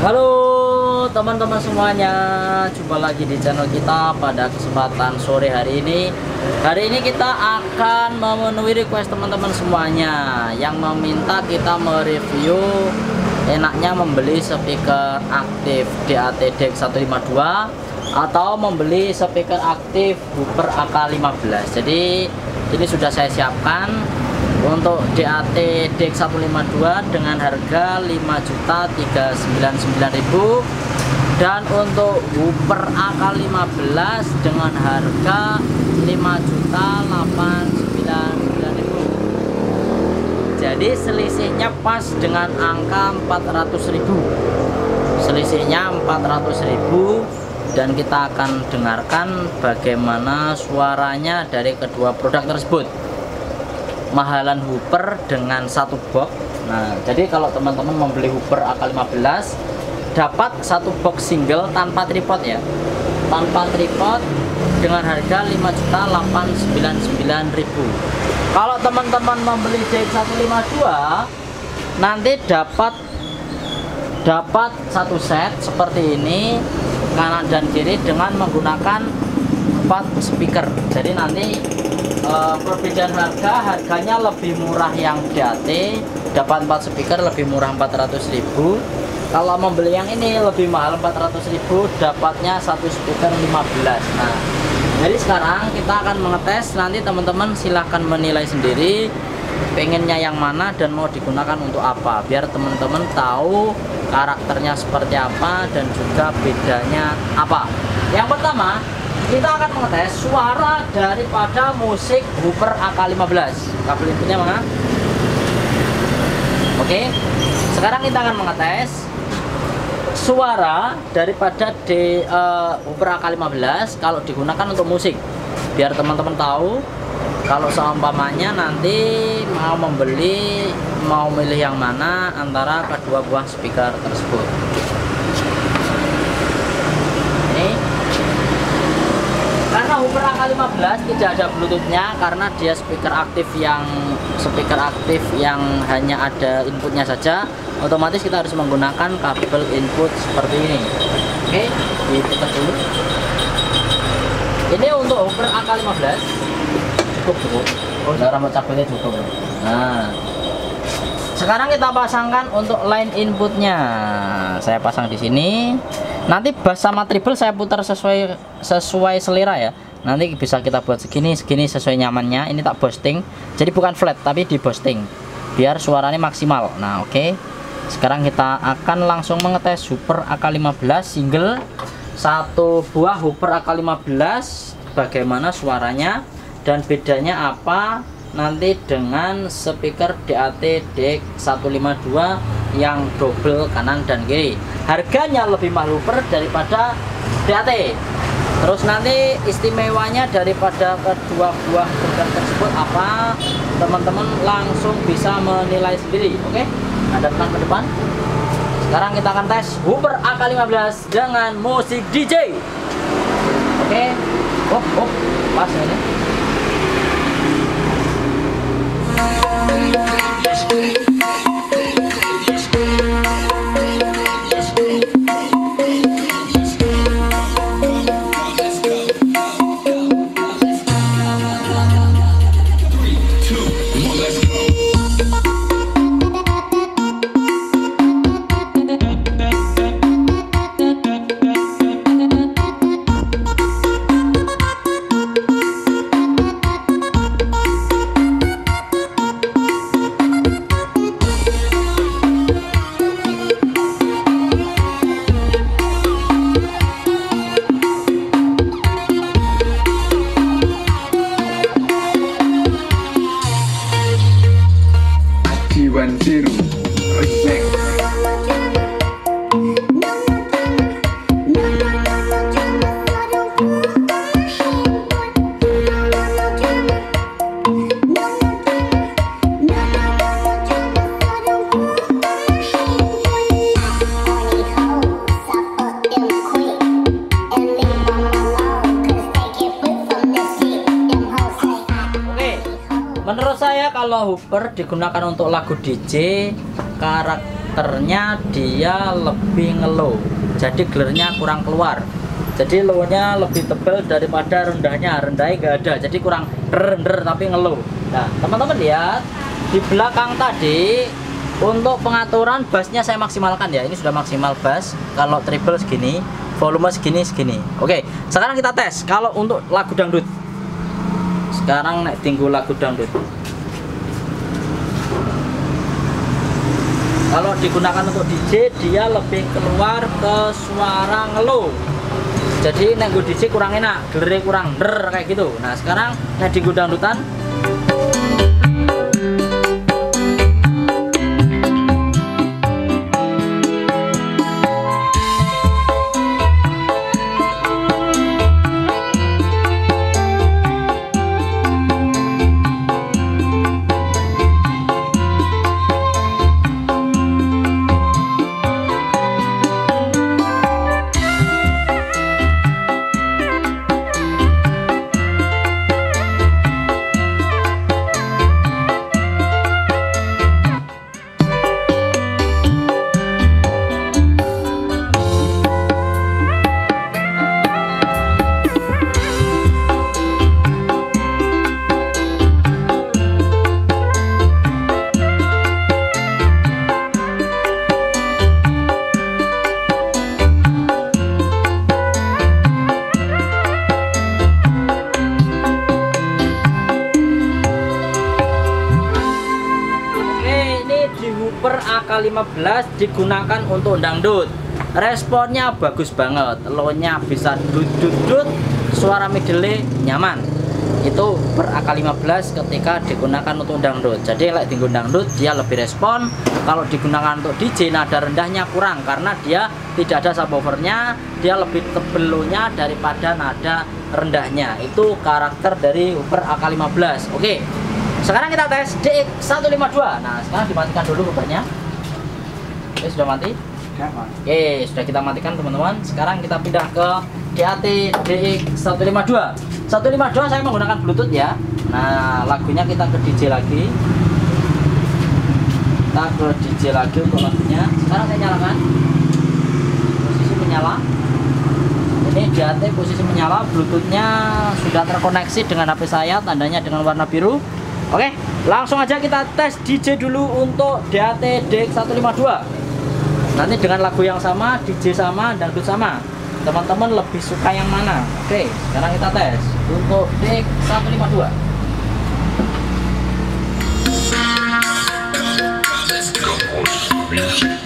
Halo teman-teman semuanya. Jumpa lagi di channel kita pada kesempatan sore hari ini. Hari ini kita akan memenuhi request teman-teman semuanya. Yang meminta kita mereview Enaknya membeli speaker aktif DAT DEC 152 Atau membeli speaker aktif Hooper AK15 Jadi ini sudah saya siapkan untuk DAT DEC 152 dengan harga 5.399.000 dan untuk Hooper AK15 dengan harga 5.899.000 jadi selisihnya pas dengan angka 400.000 selisihnya 400.000 dan kita akan dengarkan bagaimana suaranya dari kedua produk tersebut mahalan hooper dengan satu box. Nah jadi kalau teman-teman membeli hooper AK15 dapat satu box single tanpa tripod ya. Tanpa tripod dengan harga 5.899.000 kalau teman-teman membeli DX152 nanti dapat dapat satu set seperti ini kanan dan kiri dengan menggunakan empat speaker. Jadi nanti uh, perbedaan harga harganya lebih murah yang DAT dapat 4 speaker lebih murah 400.000 kalau membeli yang ini lebih mahal 400.000 dapatnya satu speaker 15 nah jadi sekarang kita akan mengetes. Nanti teman-teman silahkan menilai sendiri pengennya yang mana dan mau digunakan untuk apa biar teman-teman tahu karakternya seperti apa dan juga bedanya apa. Yang pertama kita akan mengetes suara daripada musik Hooper AK15 kabel inputnya mana? oke. Sekarang kita akan mengetes suara daripada di uh, Hooper AK15 kalau digunakan untuk musik. Biar teman-teman tahu kalau seumpamanya nanti mau membeli mau milih yang mana antara kedua buah speaker tersebut Hooper AK15 tidak ada bluetoothnya karena dia speaker aktif yang speaker aktif yang hanya ada inputnya saja. Otomatis kita harus menggunakan kabel input seperti ini. Oke diputar dulu. Ini untuk Hooper AK15 cukup cukup. Oh rambut cabelnya cukup. Nah. Sekarang kita pasangkan untuk line inputnya. Saya pasang di sini nanti bass sama treble saya putar sesuai sesuai selera ya. Nanti bisa kita buat segini segini sesuai nyamannya. Ini tak boosting jadi bukan flat tapi di boosting biar suaranya maksimal. Nah oke. Okay. sekarang kita akan langsung mengetes Super AK15 single. Satu buah Hooper AK15 bagaimana suaranya? Dan bedanya apa? Nanti dengan speaker DAT DEC 152 yang double kanan dan kiri. Harganya lebih mahal Hooper daripada DAT terus nanti istimewanya daripada kedua buah produk tersebut apa? Teman-teman langsung bisa menilai sendiri oke? Okay? hadapkan ke depan? Sekarang kita akan tes Hooper AK15 dengan musik DJ oke? Okay? oh, oh, pas ini Hooper digunakan untuk lagu DJ karak karakternya dia lebih ngelow. Jadi gelernya kurang keluar. Jadi low-nya lebih tebal daripada rendahnya. Rendahnya nggak ada jadi kurang render tapi ngelow. Nah teman-teman lihat di belakang tadi untuk pengaturan bassnya saya maksimalkan ya. Ini sudah maksimal bass. Kalau treble segini volume segini segini. Oke sekarang kita tes. Kalau untuk lagu dangdut. Sekarang naik tinggu lagu dangdut kalau digunakan untuk DJ dia lebih keluar ke suara ngeluh. Jadi nenggu DJ kurang enak geleri kurang der kayak gitu. Nah sekarang naik di digunakan untuk dangdut. Responnya bagus banget. Lo-nya bisa dudut-dudut suara middle nyaman. Itu per AK15 ketika digunakan untuk dangdut. Jadi like di dangdut dia lebih respon. Kalau digunakan untuk DJ nada rendahnya kurang karena dia tidak ada subwoofernya dia lebih tebelonya daripada nada rendahnya. Itu karakter dari Uber AK15 oke sekarang kita tes DX152. Nah, sekarang dimatikan dulu bebannya. Oke, sudah mati? Oke, sudah kita matikan teman-teman. Sekarang kita pindah ke DAT DX152. 152 saya menggunakan Bluetooth ya. Nah, lagunya kita ke DJ lagi. Kita ke DJ lagi untuk lagunya. Sekarang saya nyalakan. Posisi menyala. Ini DAT posisi menyala, Bluetoothnya sudah terkoneksi dengan HP saya, tandanya dengan warna biru. Oke, langsung aja kita tes DJ dulu untuk DAT DX152. Nanti dengan lagu yang sama, DJ sama, dangdut sama. Teman-teman lebih suka yang mana? Oke, sekarang kita tes untuk DX152. Wow,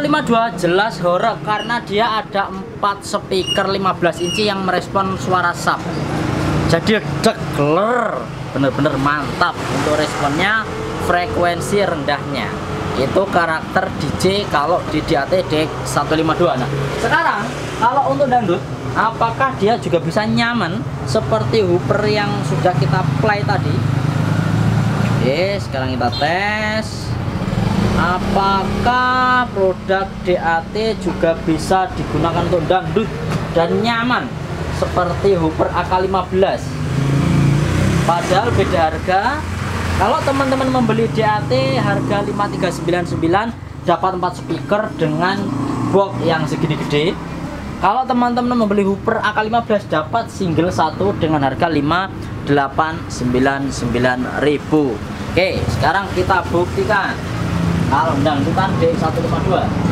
DX152 jelas horor karena dia ada 4 speaker 15 inci yang merespon suara sub. Jadi dekler, bener-bener mantap untuk responnya, frekuensi rendahnya. Itu karakter DJ kalau di DAT DX152. Nah, sekarang kalau untuk dangdut, apakah dia juga bisa nyaman seperti hooper yang sudah kita play tadi? Oke, sekarang kita tes apakah produk DAT juga bisa digunakan untuk dangdut dan nyaman? Seperti Hooper AK15 padahal beda harga. Kalau teman-teman membeli DAT harga 5399 dapat 4 speaker dengan box yang segini gede. Kalau teman-teman membeli Hooper AK15 dapat single satu dengan harga 5899.000 Oke sekarang kita buktikan kalau dangdutan D152 DAT untuk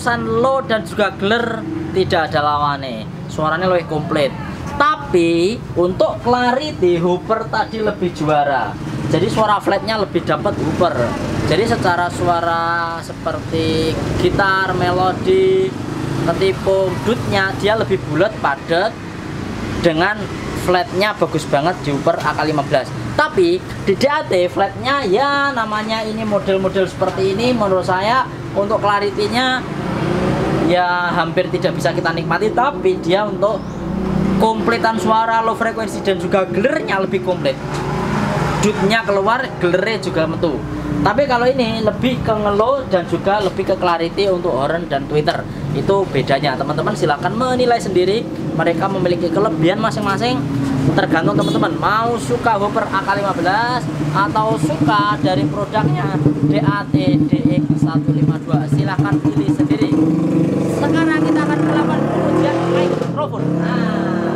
urusan low dan juga gear tidak ada lawannya. Suaranya lebih komplit. Tapi untuk clarity Hooper tadi lebih juara. Jadi suara flatnya lebih dapat Hooper. Jadi secara suara seperti gitar, melodi ketipu, dutnya dia lebih bulat, padat dengan flatnya bagus banget di Hooper AK15 tapi di DAT flatnya ya namanya ini model-model seperti ini menurut saya untuk clarity-nya ya hampir tidak bisa kita nikmati tapi dia untuk kompletan suara low frekuensi dan juga gelernya lebih komplit. Dutnya keluar gelernya juga metu. Tapi kalau ini lebih ke ngelow dan juga lebih ke clarity untuk horn dan twitter. Itu bedanya. Teman-teman silahkan menilai sendiri. Mereka memiliki kelebihan masing-masing. Tergantung teman-teman. Mau suka Hooper AK15 atau suka dari produknya DAT DX152 silahkan pilih sendiri sekarang kita akan melakukan pengujian mikrofon nah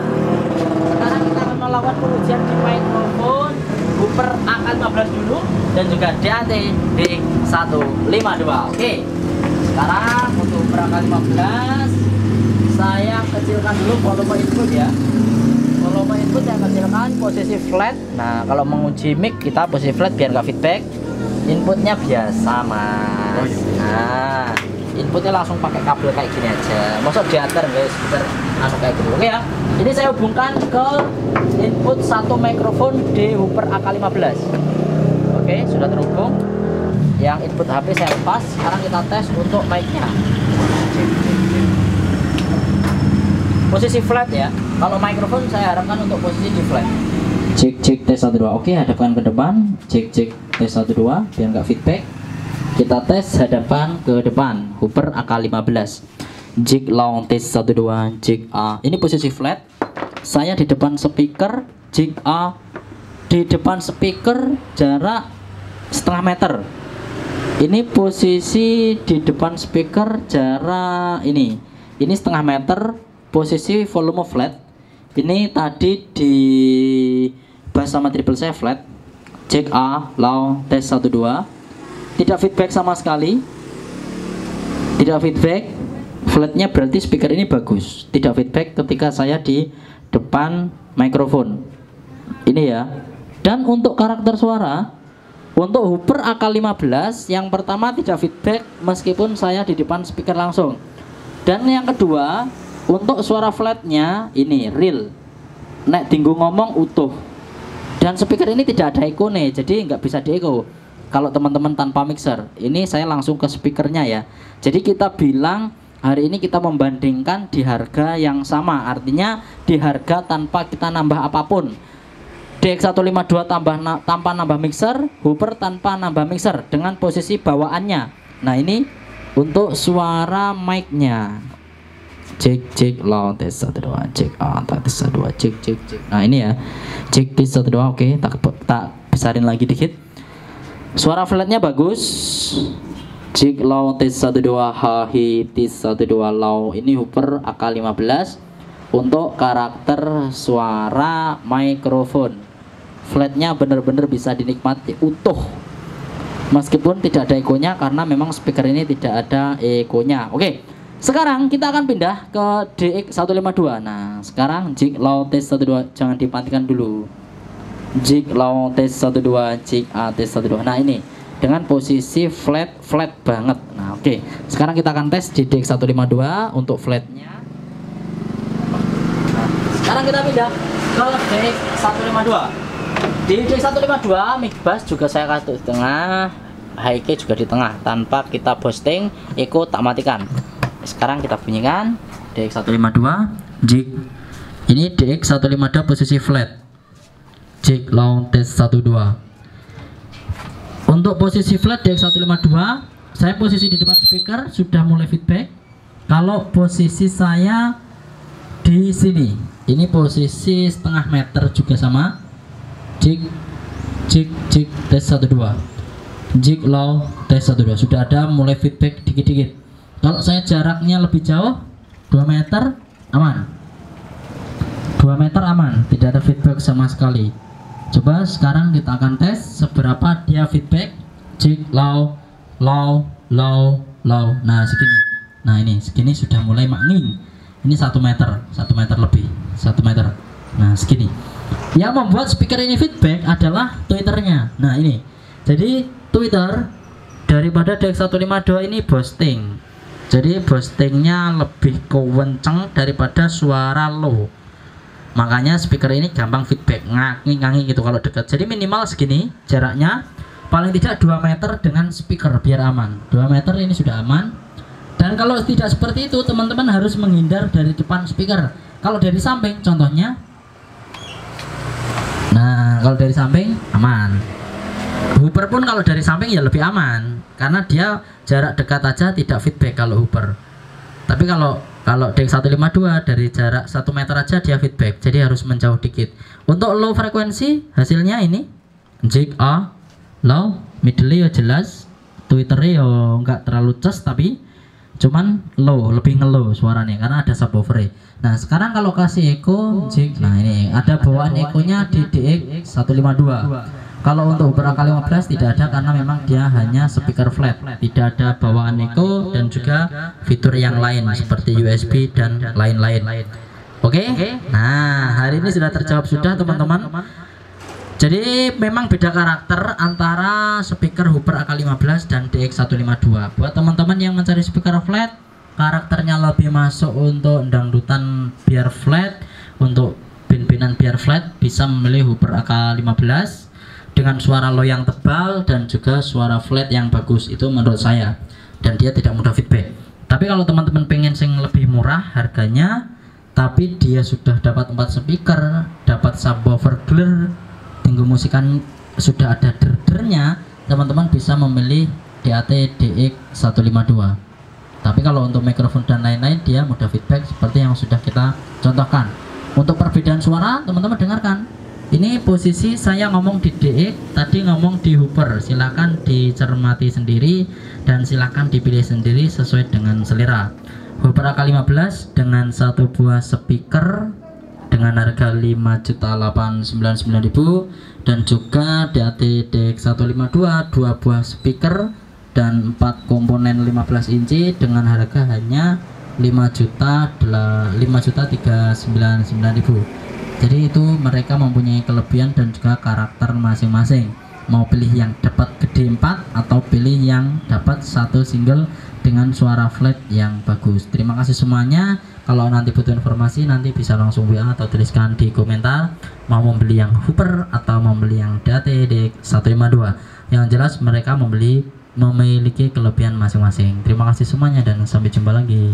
sekarang kita akan melakukan pengujian di mikrofon Hooper AK15 dulu dan juga DAT DX152 oke sekarang untuk Hooper AK15 saya kecilkan dulu volume input ya. Volume input yang kecilkan posisi flat. Nah kalau menguji mic kita posisi flat biar nggak feedback. Inputnya biasa mas. Oh, iya. nah inputnya langsung pakai kabel kayak gini aja. Maksud diater guys sekitar anu kayak gitu oke ya. Ini saya hubungkan ke input satu mikrofon di Hooper AK15 oke sudah terhubung. Yang input HP saya lepas. Sekarang kita tes untuk mic-nya. Posisi flat ya. Kalau mikrofon saya harapkan untuk posisi di flat. Cek cek tes 12 oke hadapkan ke depan. Cek cek tes 12 biar nggak feedback kita tes hadapan ke depan. Hooper AK15 jig long tes 12 jig A. Ini posisi flat. Saya di depan speaker jig A. Di depan speaker jarak setengah meter. Ini posisi di depan speaker jarak ini. Ini setengah meter posisi volume flat. Ini tadi di bass sama triple saya flat. Cek A low tes 12 tidak feedback sama sekali. Tidak feedback. Flatnya berarti speaker ini bagus. Tidak feedback ketika saya di depan mikrofon. Ini ya. Dan untuk karakter suara untuk Hooper AK15 yang pertama tidak feedback meskipun saya di depan speaker langsung. Dan yang kedua untuk suara flatnya ini real. Nek tinggu ngomong utuh. Dan speaker ini tidak ada echo nih jadi nggak bisa dieko kalau teman-teman tanpa mixer ini saya langsung ke speakernya ya. Jadi kita bilang hari ini kita membandingkan di harga yang sama. Artinya di harga tanpa kita nambah apa pun. DX152 tambah na tanpa nambah mixer Hooper tanpa nambah mixer dengan posisi bawaannya. Nah ini untuk suara mic-nya. Cek cek low tes satu dua cek ah tak tes satu dua cek cek cek. Nah ini ya. Cek tes satu dua oke tak tak besarin lagi dikit suara flatnya bagus. Cek low tes satu dua hi tes satu dua low ini hooper AK 15 untuk karakter suara mikrofon. Flatnya bener-bener bisa dinikmati utuh. Meskipun tidak ada ekonya karena memang speaker ini tidak ada ekonya oke sekarang kita akan pindah ke DX152. Nah, sekarang jig low test 12 jangan dimatikan dulu. Jig low test 12, jig A test 12. Nah, ini dengan posisi flat flat banget. Nah, oke. Okay. Sekarang kita akan tes di DX152 untuk flatnya. Sekarang kita pindah ke DX152. Di DX152 mic bass juga saya kasih di tengah, high key juga di tengah tanpa kita boosting, echo tak matikan sekarang kita bunyikan DX152 jig ini DX152 posisi flat jig long test 12 untuk posisi flat DX152 saya posisi di depan speaker sudah mulai feedback. Kalau posisi saya di sini ini posisi setengah meter juga sama. Jig jig jig tes 12 jig low tes 12 sudah ada mulai feedback dikit-dikit. Kalau saya jaraknya lebih jauh 2 meter aman. 2 meter aman tidak ada feedback sama sekali coba sekarang kita akan tes seberapa dia feedback. Cek low low low low nah segini. Nah ini. Segini sudah mulai manging ini satu meter. Satu meter lebih. Satu meter. Nah segini. Yang membuat speaker ini feedback adalah twitternya. Nah ini. Jadi twitter daripada DX152 ini boosting jadi boostingnya lebih kewenceng daripada suara low makanya speaker ini gampang feedback ngangi-ngangi gitu kalau dekat jadi minimal segini jaraknya paling tidak 2 meter dengan speaker biar aman. 2 meter ini sudah aman. Dan kalau tidak seperti itu teman-teman harus menghindar dari depan speaker. Kalau dari samping contohnya. Nah kalau dari samping aman. Hooper pun kalau dari samping ya lebih aman. Karena dia jarak dekat aja tidak feedback kalau Hooper. Tapi kalau kalau DX152 dari jarak 1 meter aja dia feedback jadi harus menjauh dikit. Untuk low frekuensi hasilnya ini. Jig A low middle ya jelas. Twitter ya enggak terlalu cas tapi cuman low lebih ngelow suaranya karena ada subwoofer nah sekarang kalau kasih echo jig nah ini ada bawaan ekonya di DX152 kalau untuk berakal 15 tidak ada karena memang dia hanya speaker flat, tidak ada bawaan echo dan juga fitur yang lain seperti USB dan lain-lain. Oke? Nah, hari ini sudah terjawab sudah teman-teman. Jadi memang beda karakter antara speaker Hooper AK15 dan DX152. Buat teman-teman yang mencari speaker flat, karakternya lebih masuk untuk dangdutan biar flat, untuk bin-binan biar flat bisa memilih Hooper AK15 dengan suara low yang tebal dan juga suara flat yang bagus itu menurut saya. Dan dia tidak mudah feedback. Tapi kalau teman-teman pengen sing lebih murah harganya tapi dia sudah dapat empat speaker dapat subwoofer clear tinggal musikan sudah ada derdernya teman-teman bisa memilih DAT DX 152 tapi kalau untuk mikrofon dan lain-lain dia mudah feedback seperti yang sudah kita contohkan. Untuk perbedaan suara teman-teman dengarkan ini posisi saya ngomong di DX tadi ngomong di Hooper. Silahkan dicermati sendiri dan silahkan dipilih sendiri sesuai dengan selera. Hooper AK15 dengan satu buah speaker dengan harga 5.899.000 dan juga DAT DX152 dua buah speaker dan 4 komponen 15 inci dengan harga hanya 5 juta 5 juta 399.000 jadi itu mereka mempunyai kelebihan dan juga karakter masing-masing. Mau pilih yang dapat gede 4 atau pilih yang dapat satu single dengan suara flat yang bagus. Terima kasih semuanya. Kalau nanti butuh informasi nanti bisa langsung WA atau tuliskan di komentar. Mau membeli yang Hooper atau membeli yang DATD 152 yang jelas mereka membeli memiliki kelebihan masing-masing. Terima kasih semuanya dan sampai jumpa lagi